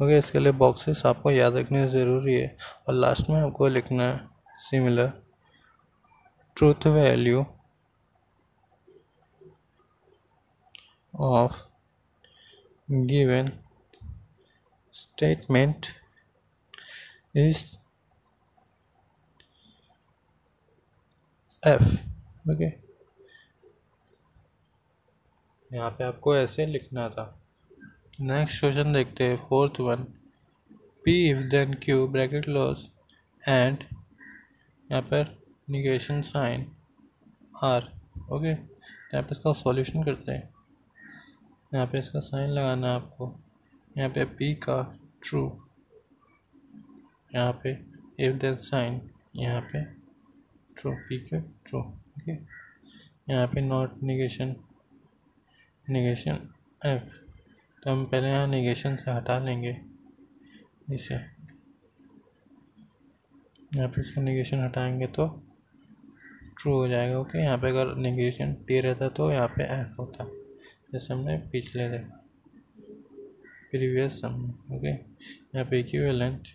ओके इसके लिए बॉक्सेस आपको याद रखने ज़रूरी है और लास्ट में आपको लिखना है similar truth value of given statement is F okay यहाँ पे आपको ऐसे लिखना था। नेक्स्ट क्वेश्चन देखते हैं। Fourth one P if then Q bracket close and यहाँ पर निगेशन साइन आर, ओके? यहाँ पे इसका सॉल्यूशन करते हैं। यहाँ पे इसका साइन लगाना है आपको। यहाँ पे पी का ट्रू यहाँ पे इफ़ देन साइन। यहाँ पे ट्रू पी के ट्रू ओके? यहाँ पे नॉट निगेशन निगेशन एफ़ तो हम पहले यहाँ निगेशन से हटा लेंगे। इसे। यहाँ पे इसका निगेशन हटाएँगे तो ट्रू हो जाएगा ओके यहाँ पे अगर निगेशन टी रहता तो यहाँ पे एफ़ होता, जैसे हमने पिछले देखा प्रीवियस सम ओके यहाँ पे इक्विवेलेंट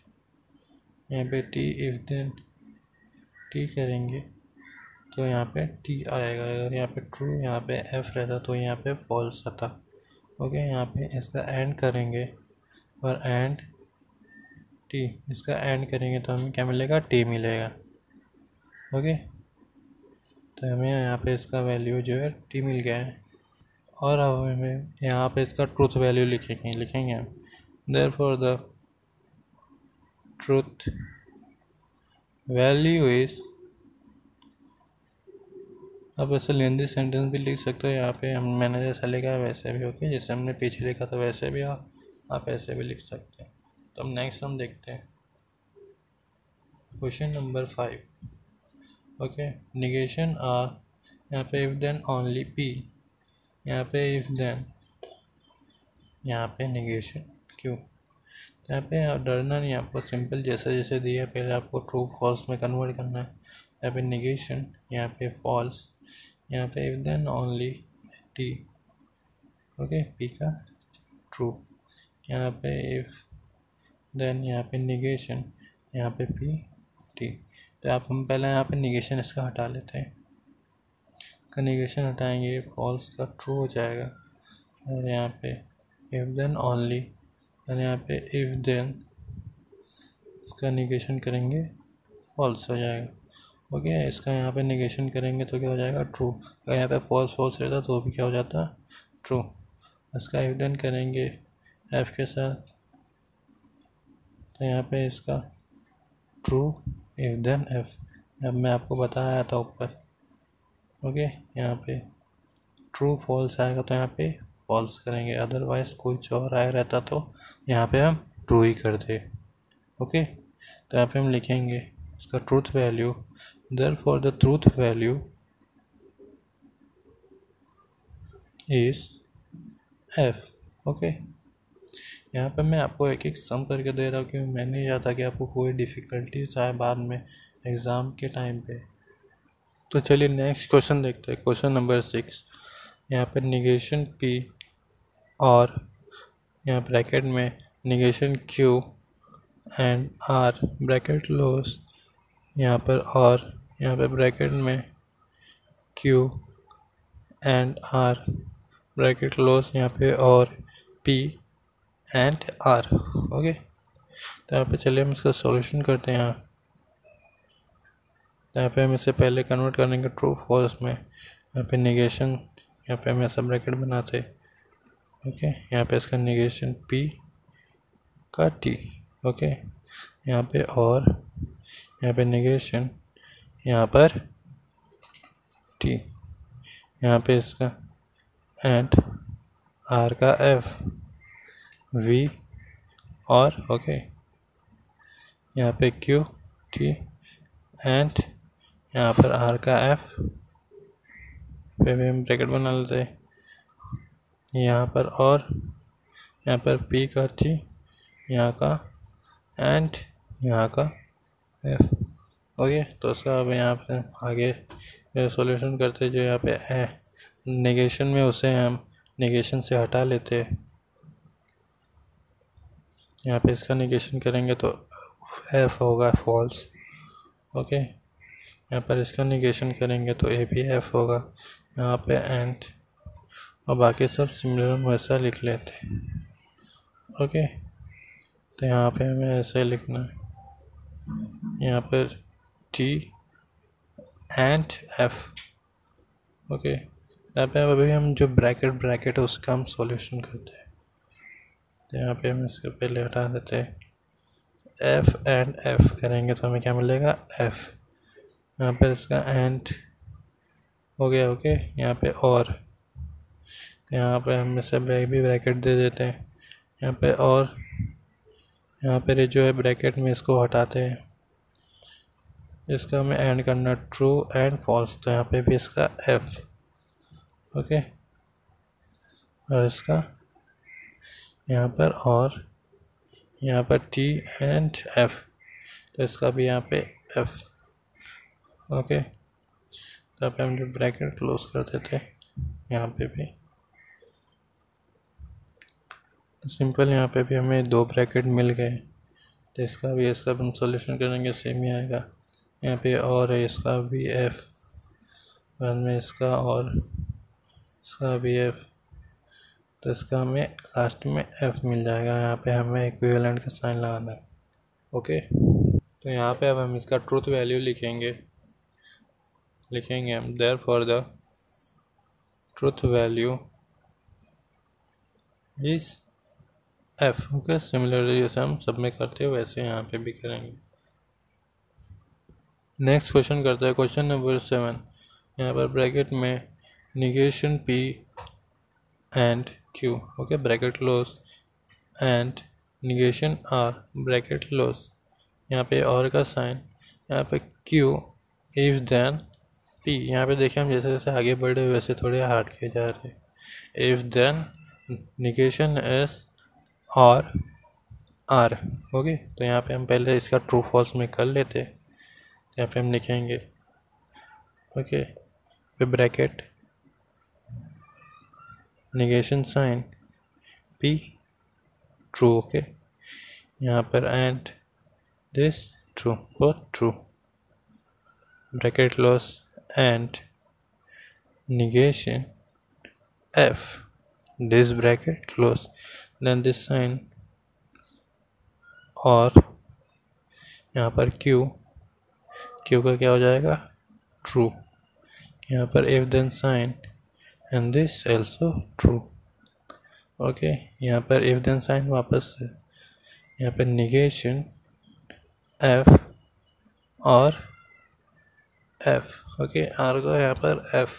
यहाँ पे टी इफ़ देन टी करेंगे तो यहाँ पे टी आएगा। अगर यहाँ पे ट्रू यहाँ पे एफ़ रहता तो यहाँ पे फॉल्स आता ओके यहाँ पे इसका एंड करेंगे, और एंड टी इसका एंड करेंगे तो हमें क्या मिलेगा? टी मिलेगा ओके तो हमें यहाँ पे इसका वैल्यू जो है टी मिल गया है। और अब हमें यहाँ पे इसका ट्रूथ वैल्यू लिखेंगे लिखेंगे हम। Therefore the truth value is अब ऐसे लेंदी सेंटेंस भी लिख सकते हो, यहाँ पे हम मैंने जैसा लिखा है वैसे भी ओके जैसे हमने पीछे लिखा था वैसे भी आप ऐसे भी लिख सकते हैं। तो अब नेक्स्ट हम देखते हैं। Question number five okay negation R यहाँ पे इफ़ देन ओनली पी यहाँ पे इफ़ देन यहाँ पे निगेशन क्यों तो यहाँ पे डरना नहीं आपको सिंपल जैसा जैसे दिया पहले आपको ट्रू फॉल्स में कन्वर्ट करना है यहाँ पे निगेशन यहाँ पे फॉल्स यहाँ पे if then only T okay P का ट्रू यहाँ पे इफ़ देन यहाँ पे निगेशन यहाँ पे पी टी तो आप हम पहले यहाँ पे निगेशन इसका हटा लेते हैं। का निगेशन हटाएँगे फॉल्स का ट्रू हो जाएगा। और यहाँ पे इफ़ देन ओनली और यहाँ पे इफ़ देन इसका निगेशन करेंगे फॉल्स हो जाएगा। ओके इसका यहाँ पे निगेशन करेंगे तो क्या हो जाएगा? ट्रू अगर यहाँ पे फॉल्स फॉल्स रहता तो भी क्या हो जाता? ट्रू इसका इफ़ देन करेंगे एफ़ के साथ तो यहाँ पे इसका ट्रू इफ़ देन एफ़ अब मैं आपको बताया था ऊपर। ओके यहाँ पे। ट्रू फॉल्स आएगा तो यहाँ पे फॉल्स करेंगे। अदरवाइज़ कोई और आया रहता तो यहाँ पे हम ट्रू ही करते। ओके तो यहाँ पे हम लिखेंगे इसका truth value therefore the truth value is F okay यहाँ पे मैं आपको एक एक सम करके दे रहा हूँ क्योंकि मैं नहीं चाहता कि आपको कोई डिफ़िकल्टीज आए बाद में एग्ज़ाम के टाइम पे। तो चलिए नेक्स्ट क्वेश्चन देखते हैं। क्वेश्चन नंबर सिक्स यहाँ पे निगेशन पी और यहाँ ब्रैकेट में negation Q and R bracket close यहाँ पर और यहाँ पे ब्रैकेट में Q and R bracket close यहाँ पे और पी एंड आर ओके तो यहाँ पे चलिए हम इसका सॉल्यूशन करते हैं यहाँ। यहाँ पे हम इसे पहले कन्वर्ट करेंगे ट्रू फॉल्स में। यहाँ पे निगेशन यहाँ पे हम ऐसा ब्रैकेट बनाते ओके यहाँ पे इसका निगेशन पी का टी ओके यहाँ पे और, यहाँ पे निगेशन यहाँ पर टी यहाँ पे इसका एंड आर का एफ़ वी और ओके यहाँ पे क्यू टी एंड यहाँ पर आर का एफ़ पे भी हम ब्रैकेट बना लेते हैं। यहाँ पर और यहाँ पर पी का टी यहाँ का एंड यहाँ का एफ़ ओके तो उसका अब यहाँ पे आगे सॉल्यूशन करते जो यहाँ पे है नेगेशन में उसे हम नेगेशन से हटा लेते यहाँ पे इसका निगेशन करेंगे तो एफ़ होगा फॉल्स ओके यहाँ पर इसका निगेशन करेंगे तो ए भी एफ़ होगा। यहाँ पे एंड और बाकी सब सिमिलर वैसा लिख लेते ओके तो यहाँ पे हमें ऐसे लिखना है। यहाँ पर टी एंड एफ़ ओके यहाँ पे अभी हम जो ब्रैकेट ब्रैकेट है, उसका हम सॉल्यूशन करते हैं। यहाँ पे हम इसके पहले हटा देते एफ़ एंड एफ़ करेंगे तो हमें क्या मिलेगा? एफ़ यहाँ पर इसका एंड हो गया ओके यहाँ पे और। यहाँ पे हम इसे ब्रैक, भी ब्रैकेट दे देते हैं। यहाँ पे और। यहाँ पे जो है ब्रैकेट में इसको हटाते हैं। इसका हमें एंड करना ट्रू एंड फॉल्स तो यहाँ पे भी इसका एफ़ ओके और इसका यहाँ पर और, यहाँ पर टी एंड एफ़ तो इसका भी यहाँ पे एफ़ ओके तो पे हम जो ब्रैकेट क्लोज करते थे, यहाँ पे भी। तो सिंपल यहाँ पे भी हमें दो ब्रैकेट मिल गए तो इसका भी इसका भी हम सोल्यूशन करेंगे सेम ही आएगा। यहाँ पे और है, इसका भी एफ़ बाद में इसका और, इसका भी एफ़ तो इसका हमें लास्ट में एफ़ मिल जाएगा। यहाँ पे हमें इक्विवेलेंट का साइन लगाना है। ओके तो यहाँ पे अब हम इसका ट्रूथ वैल्यू लिखेंगे। लिखेंगे हम therefore the truth value is F okay similarly जैसे हम सब में करते हैं, वैसे यहाँ पे भी करेंगे। नेक्स्ट क्वेश्चन करते हैं। क्वेश्चन नंबर सेवन यहाँ पर ब्रैकेट में negation P and Q okay bracket close and negation R bracket close यहाँ पे और का साइन यहाँ पे क्यू इफ़ देन पी यहाँ पे देखिए हम जैसे जैसे आगे बढ़ रहे वैसे थोड़े हार्ड किए जा रहे इफ़ देन निगेशन एस और आर ओके तो यहाँ पे हम पहले इसका ट्रू फॉल्स में कर लेते यहाँ पे हम लिखेंगे. ओके पे bracket negation sign P true okay यहाँ पर एंड दिस ट्रू और true bracket close and negation F this bracket close then this sign और यहाँ पर क्यू क्यू का क्या हो जाएगा? ट्रू यहाँ पर F then sign and this also true okay यहाँ पर if then sign वापस, यहाँ पर निगेशन एफ़ और एफ़ ओके आर का यहाँ पर एफ़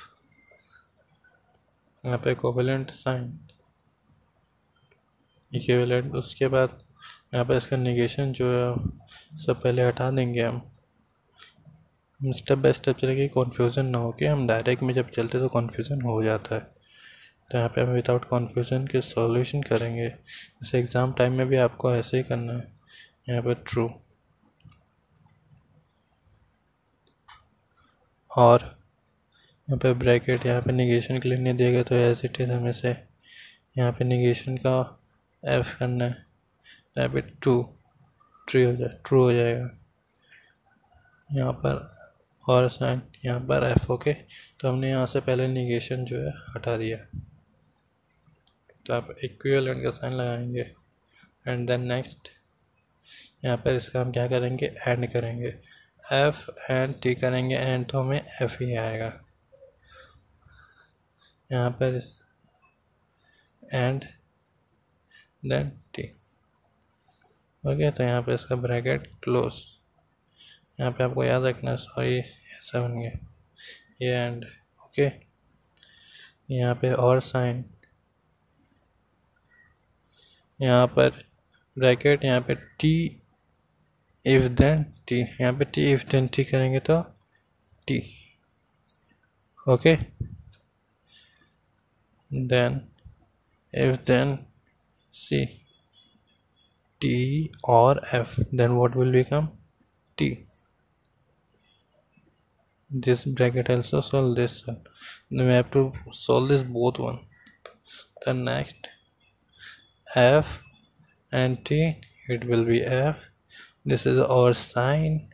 यहाँ पे कोवलेंट साइन इक्विवेलेंट उसके बाद यहाँ पे इसका निगेशन जो है, सब पहले हटा देंगे हम। स्टेप बाय स्टेप चलेंगे कॉन्फ्यूज़न ना हो, कि हम डायरेक्ट में जब चलते तो कॉन्फ्यूज़न हो जाता है। तो यहाँ पे हम विदाउट कॉन्फ्यूज़न के सॉल्यूशन करेंगे। जैसे एग्ज़ाम टाइम में भी आपको ऐसे ही करना है। यहाँ पर ट्रू और यहाँ पे ब्रैकेट यहाँ पे निगेशन के लिए नहीं देगा तो एज इट इज़ हमें से यहाँ पे निगेशन का एफ़ करना है। तो यहाँ पे टू ट्री हो जाए ट्रू हो जाएगा। यहाँ पर और साइन यहाँ पर एफ़ ओके तो हमने यहाँ से पहले निगेशन जो है हटा दिया। तो आप इक्विवेलेंट का साइन लगाएँगे। एंड देन नेक्स्ट यहाँ पर इसका हम क्या करेंगे? एंड करेंगे। एफ़ एंड टी करेंगे एंड तो हमें एफ़ ही आएगा। यहाँ पर एंड देन टी ओके तो यहाँ पर इसका ब्रैकेट क्लोज यहाँ पे आपको याद रखना है सॉरी ऐसा बन गया। ये एंड ओके यहाँ पे और साइन यहाँ पर ब्रैकेट यहाँ पे टी इफ़ देन टी यहाँ पे टी इफ़ देन टी करेंगे तो T okay then if then C T और F then what will become T this bracket also solve this then we have to solve this both one. Then next f and t it will be f. This is our sign.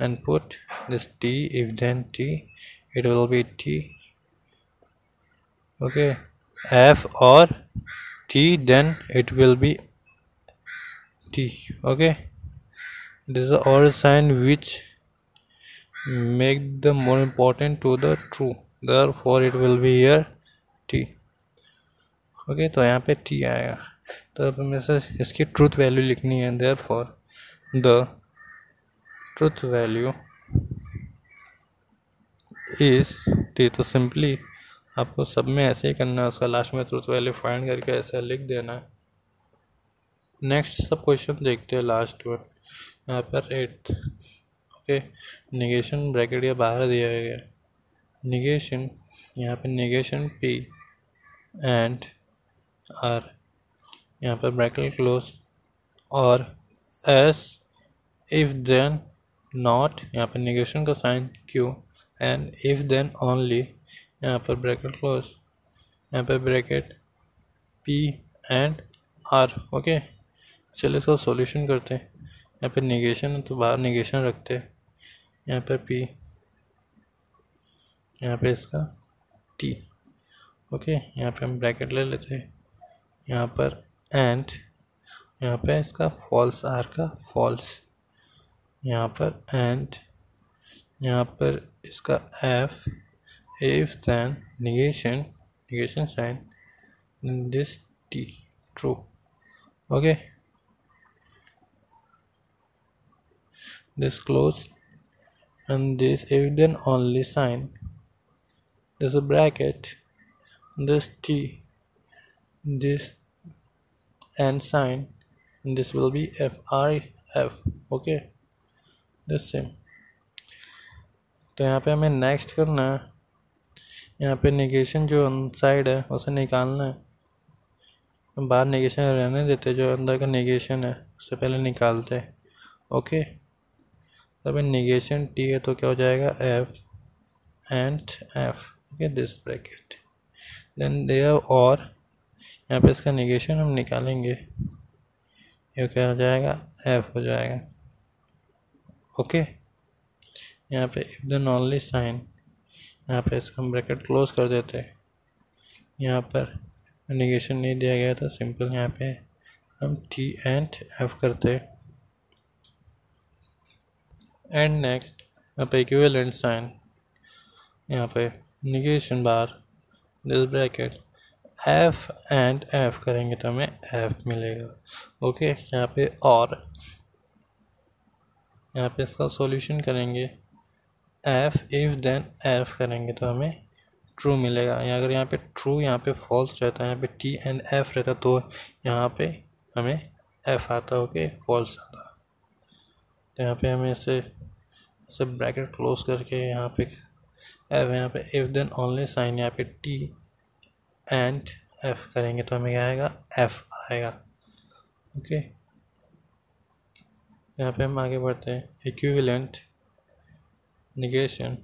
And put this t if then t it will be t. Okay. F or t then it will be t. Okay. This is our sign which make the more important to the true. Therefore, it will be here, t. Okay तो यहाँ पे टी आएगा। तो अब हमें से इसकी ट्रूथ वैल्यू लिखनी है there for the truth value is T तो सिंपली आपको सब में ऐसे ही करना है, उसका लास्ट में ट्रूथ वैल्यू फाइंड करके ऐसे लिख देना है। नेक्स्ट सब क्वेश्चन देखते हैं लास्ट में। यहाँ पर एट ओके निगेशन ब्रैकेट या बाहर दिया गया निगेशन यहाँ पे निगेशन पी एंड आर यहाँ पर ब्रैकेट क्लोज और एस इफ़ देन नॉट यहाँ पर निगेशन का sign Q and if then only यहाँ पर ब्रैकेट क्लोज यहाँ पर bracket P and R okay चलिए इसका सॉल्यूशन करते हैं। यहाँ पर निगेशन तो बाहर निगेशन रखते हैं। यहाँ पर पी यहाँ पे इसका टी ओके यहाँ पे हम ब्रैकेट ले लेते हैं। यहाँ पर एंड यहाँ पे इसका फॉल्स आर का फॉल्स यहाँ पर एंड यहाँ पर इसका F F then negation sign then this t, true, okay? This close and this then only sign there's a bracket this t this and sign and this will be f i f okay the same तो यहाँ पे हमें नेक्स्ट करना है यहाँ पे नेगेशन जो साइड है उसे निकालना है बाहर नेगेशन रहने देते जो अंदर का नेगेशन है उससे पहले निकालते हैं ओके अब निगेशन टी है तो क्या हो जाएगा? F and F okay this bracket then the और यहाँ पे इसका निगेशन हम निकालेंगे। ये क्या हो जाएगा? एफ़ हो जाएगा। ओके यहाँ पे इफ़ देन ओनली साइन यहाँ पे इसका हम ब्रैकेट क्लोज कर देते हैं। यहाँ पर निगेशन नहीं दिया गया था सिंपल यहाँ पे हम टी एंड एफ़ करते एंड नेक्स्ट यहाँ पे इक्विवेलेंट साइन यहाँ पे negation bar this bracket F and F करेंगे तो हमें एफ़ मिलेगा। ओके यहाँ पे और, यहाँ पे इसका सॉल्यूशन करेंगे। एफ़ इफ़ देन एफ़ करेंगे तो हमें ट्रू मिलेगा। या अगर यहाँ पे ट्रू यहाँ पे फॉल्स रहता है, यहाँ पे टी एंड एफ़ रहता तो यहाँ पे हमें एफ़ आता ओके फॉल्स आता तो यहाँ पे हमें इसे इसे ब्रैकेट क्लोज करके यहाँ पे एफ़ यहाँ पे इफ़ देन ओनली साइन यहाँ पे टी एंड एफ़ करेंगे तो हमें क्या आएगा? एफ़ आएगा। ओके? यहाँ पे हम आगे बढ़ते हैं। इक्विवेलेंट निगेशन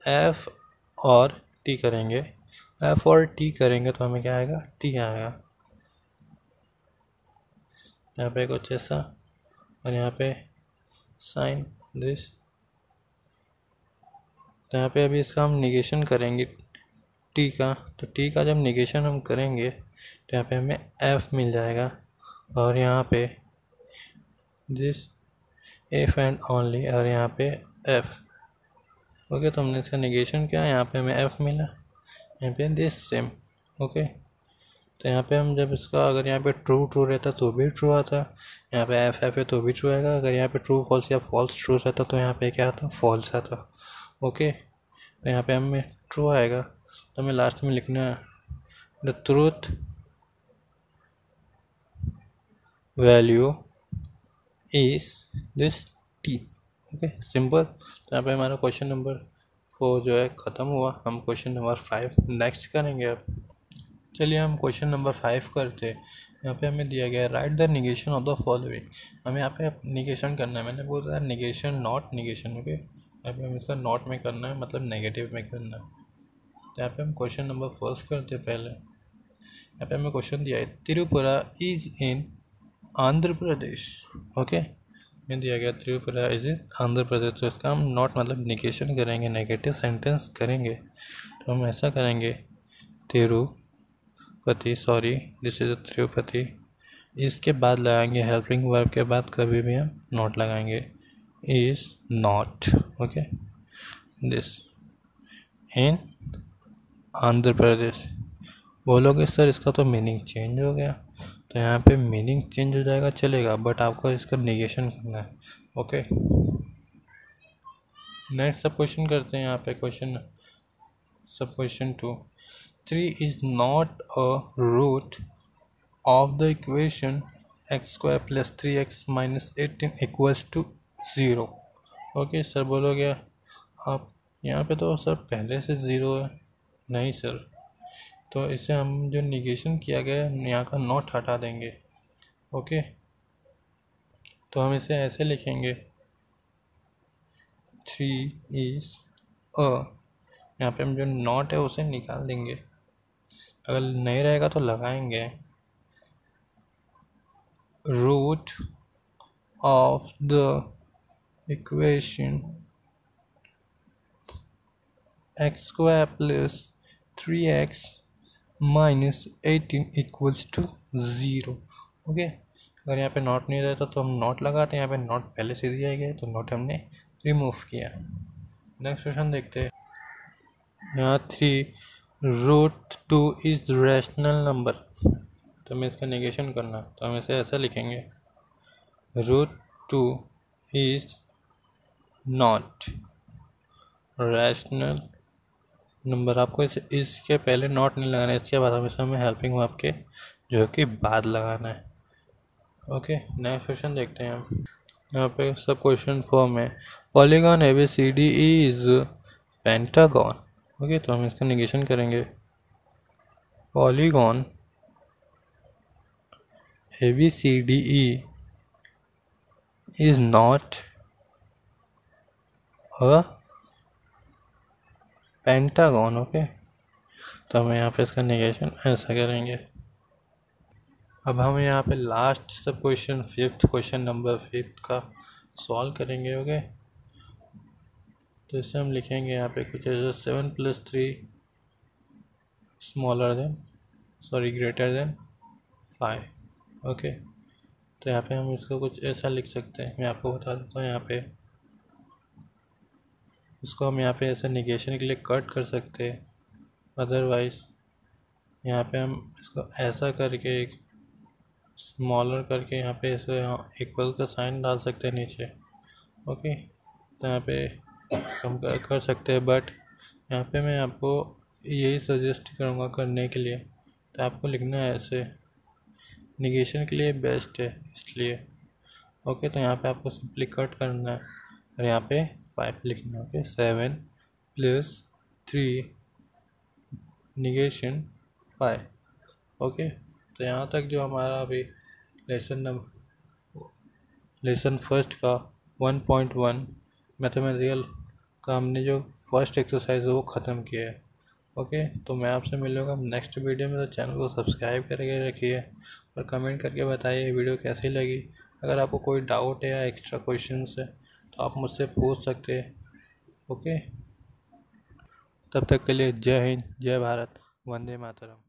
एफ़ और टी करेंगे। एफ़ और टी करेंगे तो हमें क्या आएगा? टी आएगा। यहाँ पे कुछ ऐसा, और यहाँ पे साइन दिस। तो यहाँ पे अभी इसका हम निगेशन करेंगे टी का। तो टी का जब निगेशन हम करेंगे तो यहाँ पे हमें एफ़ मिल जाएगा। और यहाँ पे दिस एफ़ एंड ओनली और यहाँ पे एफ़ ओके तो हमने इसका निगेशन किया, यहाँ पे हमें एफ़ मिला। यहाँ पे दिस सेम ओके तो यहाँ पे हम जब इसका, अगर यहाँ पे ट्रू ट्रू रहता तो भी ट्रू आता। यहाँ पे एफ़ एफ़ है तो भी ट्रू आएगा अगर यहाँ पे ट्रू फॉल्स या फॉल्स ट्रू रहता तो यहाँ पे क्या आता फॉल्स आता ओके तो यहाँ पे हमें ट्रू आएगा। तो हमें लास्ट में लिखना है। The truth value is this T okay simple तो यहाँ पे हमारा क्वेश्चन नंबर फोर जो है, ख़त्म हुआ। हम क्वेश्चन नंबर फाइव नेक्स्ट करेंगे अब। चलिए हम क्वेश्चन नंबर फाइव करते हैं। यहाँ पे हमें दिया गया है write the negation of the following हमें यहाँ पे निगेशन करना है। मैंने बोला है निगेशन नॉट निगेशन ओके यहाँ पे हमें इसका नॉट में करना है मतलब नेगेटिव में करना है। तो यहाँ पे हम क्वेश्चन नंबर फ़र्स्ट करते हैं पहले। यहाँ पे हमें क्वेश्चन दिया है, Tripura is in Andhra Pradesh. Okay में दिया गया त्रिपुरा इज़ इन आंध्र प्रदेश। तो इसका हम नॉट मतलब निगेशन करेंगे नेगेटिव सेंटेंस करेंगे। तो हम ऐसा करेंगे Tirupati sorry this is Tirupati. इसके बाद लगाएँगे हेल्पिंग वर्ब के बाद कभी भी हम नॉट लगाएँगे। Is not okay this in Andhra Pradesh. बोलोगे, सर, इसका तो मीनिंग चेंज हो गया। तो यहाँ पे मीनिंग चेंज हो जाएगा, चलेगा बट आपको इसका निगेशन करना है ओके नेक्स्ट सब क्वेश्चन करते हैं यहाँ पे question sub question two three is not a root of the equation x square plus three x minus eighteen equals to zero okay sir बोलोगे आप यहाँ पे तो सर पहले से ज़ीरो है। नहीं सर तो इसे हम जो निगेशन किया गया है, यहाँ का नोट हटा देंगे। ओके तो हम इसे ऐसे लिखेंगे। थ्री इज़ अ यहाँ पे हम जो नॉट है, उसे निकाल देंगे। अगर नहीं रहेगा तो लगाएँगे। Root of the the equation x square plus 3x minus eighteen equals to zero okay अगर यहाँ पे नॉट नहीं रहता तो हम नॉट लगाते हैं। यहाँ पे नॉट पहले से दिया गया तो नॉट हमने रिमूव किया। नेक्स्ट क्वेश्चन देखते हैं। यहाँ three root two is rational number तो हमें इसका नेगेशन करना तो हम इसे ऐसा लिखेंगे। Root two is not rational number आपको इसे, इसके पहले नॉट नहीं लगाना है। इसके बाद हम इसे हमें हेल्पिंग वर्ब के जो कि बाद लगाना है। ओके नेक्स्ट क्वेश्चन देखते हैं हम। यहाँ पे सब क्वेश्चन फॉर्म है। Polygon A B C D is pentagon okay तो हम इसका निगेशन करेंगे। Polygon A B C D E is not a pentagon okay तो हम यहाँ पे इसका निगेशन ऐसा करेंगे। अब हम यहाँ पे last sub question fifth question number fifth का सॉल्व करेंगे ओके तो इसे हम लिखेंगे यहाँ पे कुछ ऐसा seven plus three smaller than sorry greater than five okay तो यहाँ पे हम इसको कुछ ऐसा लिख सकते हैं। मैं आपको बता देता हूँ यहाँ पे। इसको हम यहाँ पे ऐसे निगेशन के लिए कट कर सकते हैं। अदरवाइज़ यहाँ पे हम इसको ऐसा करके एक स्मॉलर करके यहाँ पे ऐसे इक्वल का साइन डाल सकते हैं नीचे। ओके तो यहाँ पे हम कर सकते हैं बट यहाँ पे मैं आपको यही सजेस्ट करूँगा करने के लिए तो आपको लिखना है ऐसे। निगेशन के लिए बेस्ट है, इसलिए। ओके तो यहाँ पे आपको सिंपली कट करना है और यहाँ पे फाइव लिखना है seven plus three negation five okay तो यहाँ तक जो हमारा अभी लेसन नंबर लेसन फ़र्स्ट का वन पॉइंट वन मैथमेटिकल का हमने जो फ़र्स्ट एक्सरसाइज है वो ख़त्म किया है। ओके तो मैं आपसे मिलूँगा नेक्स्ट वीडियो में तो चैनल को सब्सक्राइब करके रखिए और कमेंट करके बताइए वीडियो कैसी लगी। अगर आपको कोई डाउट है या एक्स्ट्रा क्वेश्चन है तो आप मुझसे पूछ सकते हैं। ओके तब तक के लिए जय हिंद, जय भारत, वंदे मातरम।